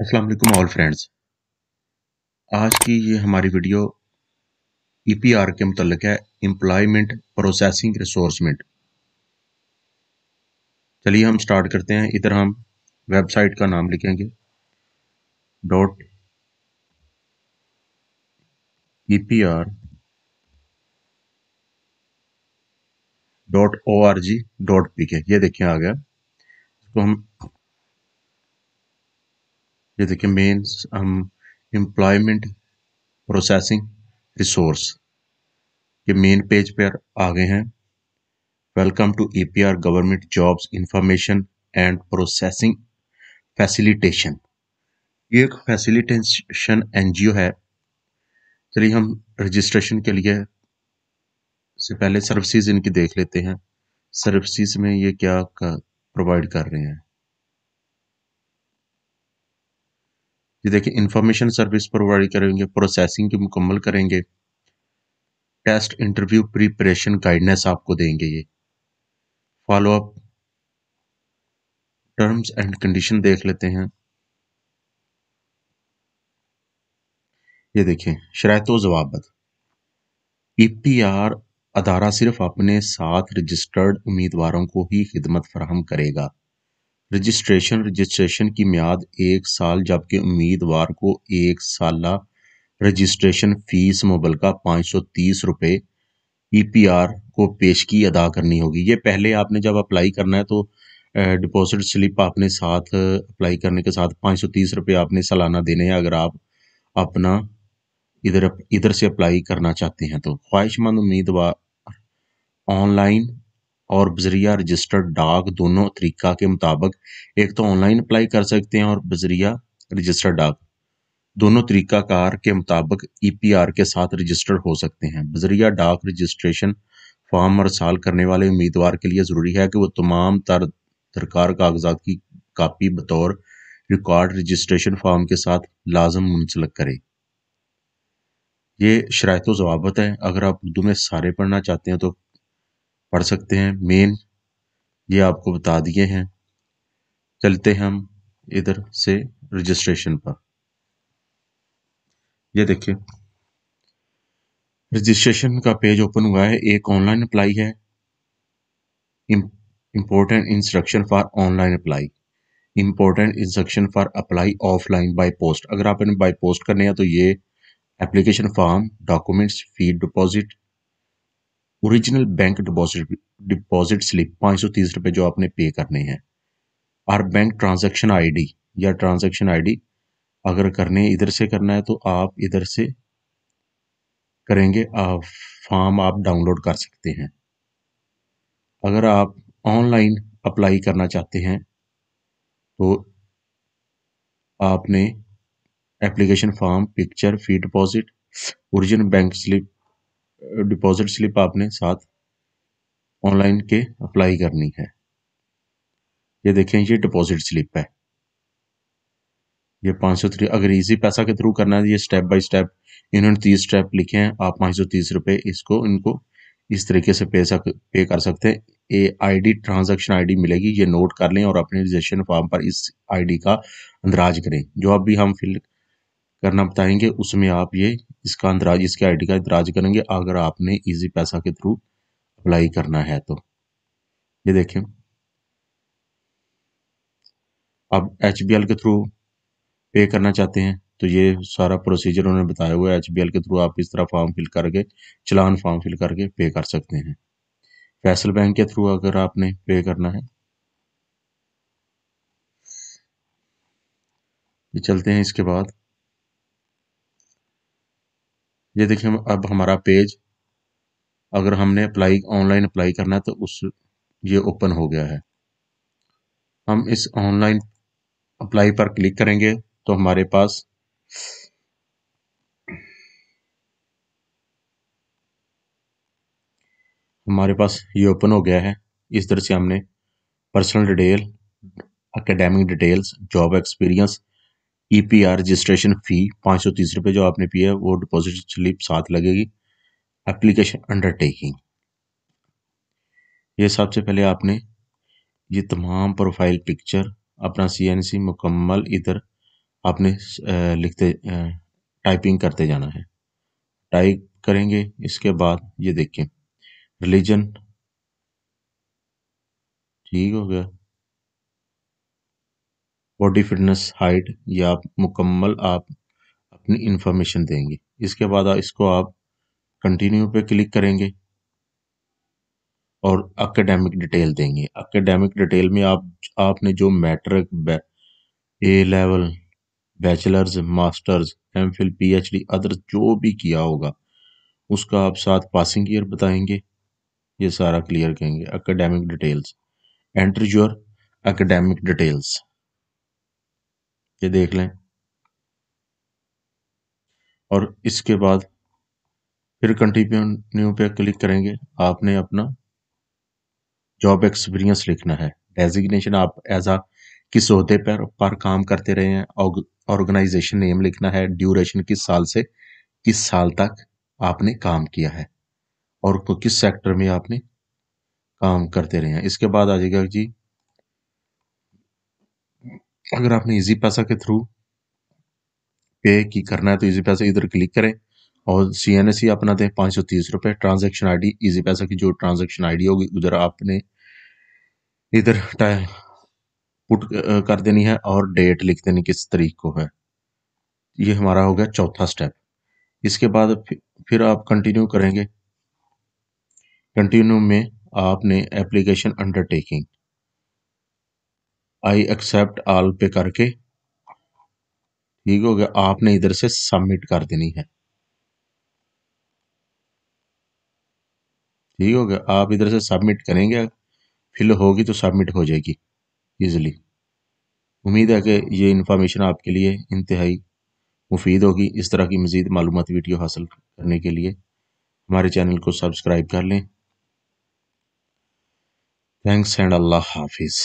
अस्सलाम वालेकुम all friends. आज की ये हमारी वीडियो ईपीआर के मतलब है एम्प्लॉयमेंट प्रोसेसिंग रिसोर्समेंट चलिए हम स्टार्ट करते हैं। इधर हम वेबसाइट का नाम लिखेंगे। Dot E P R dot O R G dot P K ये देखिए आ गया। इसको हम ये देखिए मेंस हम एम्प्लॉयमेंट प्रोसेसिंग रिसोर्स के मेन पेज पर आ गए हैं welcome to EPR government jobs information and processing facilitation ये एक फैसिलिटेशन एनजीओ है। चलिए हम रजिस्ट्रेशन के लिए से पहले सर्विसेज़ इनकी देख लेते हैं। सर्विसेज़ में ये क्या प्रोवाइड कर रहे हैं। ये देखिए इंफॉर्मेशन सर्विस प्रोवाइड करेंगे प्रोसेसिंग की मुकम्मल करेंगे। टेस्ट इंटरव्यू प्रिपरेशन गाइडनेस आपको देंगे ये। Follow up terms and condition देख लेते हैं। ये देखें शरात जवाबत आर अदारा सिर्फ़ अपने साथ रजिस्टर्ड उम्मीदवारों को ही खिदमत फराहम करेगा। रजिस्ट्रेशन रजिस्ट्रेशन की म्याद एक साल, जबकि उम्मीदवार को एक साल रजिस्ट्रेशन फ़ीस मुबलका पाँच सौ तीस रुपये ई पी आर को पेशगी अदा करनी होगी। ये पहले आपने जब अप्लाई करना है तो डिपॉजिट स्लिप आपने साथ अप्लाई करने के साथ पाँच सौ तीस रुपये आपने सालाना देने हैं अगर आप अपना इधर इधर से अप्लाई करना चाहते हैं तो। ख्वाहिशमंद उम्मीदवार ऑनलाइन और बजरिया रजिस्टर्ड डाक दोनों तरीका के मुताबिक एक तो ऑनलाइन अप्लाई कर सकते हैं और बजरिया रजिस्टर्ड डाक। दोनों तरीका कार के मुताबिक ईपीआर के साथ रजिस्टर्ड हो सकते हैं। बजरिया डाक रजिस्ट्रेशन फॉर्म साल करने वाले उम्मीदवार के लिए ज़रूरी है कि वो तमाम तर, दरकार कागजात की कापी बतौर रिकॉर्ड रजिस्ट्रेशन फॉर्म के साथ लाजम मुंसलक करे। ये शरात जवाबत है। अगर आप उर्दू में सारे पढ़ना चाहते हैं तो पढ़ सकते हैं। मेन ये आपको बता दिए हैं। चलते हैं हम इधर से रजिस्ट्रेशन पर। ये देखिए रजिस्ट्रेशन का पेज ओपन हुआ है। एक ऑनलाइन अप्लाई है। Important instruction for online apply important instruction for apply offline by post अगर आपने बाय पोस्ट करने हैं तो ये application form documents fee deposit original bank deposit deposit slip पाँच सौ तीस रुपये जो आपने पे करने हैं। और बैंक ट्रांजैक्शन आईडी या ट्रांजैक्शन आईडी अगर करने इधर से करना है तो आप इधर से करेंगे, आप फॉर्म आप डाउनलोड कर सकते हैं। अगर आप ऑनलाइन अप्लाई करना चाहते हैं तो आपने application form picture fee deposit original bank slip deposit slip आपने साथ ऑनलाइन के अप्लाई करनी है। ये देखें, ये डिपॉजिट स्लिप है। ये पाँच सौ अगर इजी पैसा के थ्रू करना है, ये स्टेप बाय स्टेप इन्होंने तीस स्टेप लिखे हैं, आप पाँच सौ तीस रुपये इसको, इनको इस तरीके से पे सक पे कर सकते हैं। ए आईडी ट्रांजैक्शन आईडी मिलेगी, ये नोट कर लें और अपने रजिस्ट्रेशन फॉर्म पर इस आईडी का अंदराज करें। जो अभी हम फिल करना बताएँगे, उसमें आप ये, इसका अंदराज इसके आईडी का इंदराज करेंगे, अगर आपने इजी पैसा के थ्रू अप्लाई करना है तो। ये देखें। अब एचबीएल के थ्रू पे करना चाहते हैं तो ये सारा प्रोसीजर उन्होंने बताया हुआ है एचबीएल के थ्रू आप इस तरह फॉर्म फिल करके, चलान फॉर्म फिल करके पे कर सकते हैं। फैसल बैंक के थ्रू अगर आपने पे करना है। ये चलते हैं इसके बाद। ये देखिए अब हमारा पेज, अगर हमने अप्लाई ऑनलाइन अप्लाई करना है तो उस, ये ओपन हो गया है। हम इस ऑनलाइन अप्लाई पर क्लिक करेंगे तो हमारे पास हमारे पास ये ओपन हो गया है। इस तरह से हमने personal detail academic details job experience EPR registration fee पाँच सौ तीस रुपये जो आपने पी है, वो डिपॉजिट स्लिप साथ लगेगी। एप्लीकेशन अंडरटेकिंग ये सबसे पहले आपने ये तमाम प्रोफ़ाइल पिक्चर अपना सीएनसी मुकम्मल, इधर आपने लिखते टाइपिंग करते जाना है। टाइप करेंगे, इसके बाद ये देखें रिलीजन ठीक हो गया। बॉडी फिटनेस हाइट ये आप मुकम्मल आप अपनी इंफॉर्मेशन देंगे। इसके बाद इसको आप कंटिन्यू पे क्लिक करेंगे और अकेडमिक डिटेल देंगे। अकेडमिक डिटेल में आप, आपने जो matric A level bachelors masters M phil P H D other जो भी किया होगा, उसका आप साथ पासिंग ईयर बताएँगे। ये सारा क्लियर करेंगे academic details enter your academic details ये देख लें। और इसके बाद फिर कंटिन्यू पे क्लिक करेंगे। आपने अपना जॉब एक्सपीरियंस लिखना है। डेजिग्नेशन आप एज आ किस अहदे पर पर काम करते रहे हैं। ऑर्गेनाइजेशन नेम लिखना है। ड्यूरेशन किस साल से, किस साल तक आपने काम किया है। और किस सेक्टर में आपने काम करते रहे हैं। इसके बाद आ जाएगा जी अगर आपने इजी पैसा के थ्रू पे की करना है तो इजी पैसा इधर क्लिक करें और सी एन एस अपना दें पाँच सौ तीस रुपये ट्रांजेक्शन आई डी इजी पैसा की जो ट्रांजेक्शन आई डी होगी, उधर आपने इधर टाइम पुट कर देनी है और डेट लिख देनी किस तरीक को है। ये हमारा हो गया चौथा स्टेप। इसके बाद फिर आप कंटिन्यू करेंगे। कंटिन्यू में आपने application undertaking. I accept all pay करके। ठीक हो गया, आपने इधर से सबमिट कर देनी है। ठीक हो गया, आप इधर से सबमिट करेंगे, फिल होगी तो सबमिट हो जाएगी इजीली उम्मीद है कि ये इन्फॉर्मेशन आपके लिए इंतहाई मुफीद होगी इस तरह की मज़ीद मालूम वीडियो हासिल करने के लिए। हमारे चैनल को सब्सक्राइब कर लें। थैंक्स एंड अल्लाह हाफिज़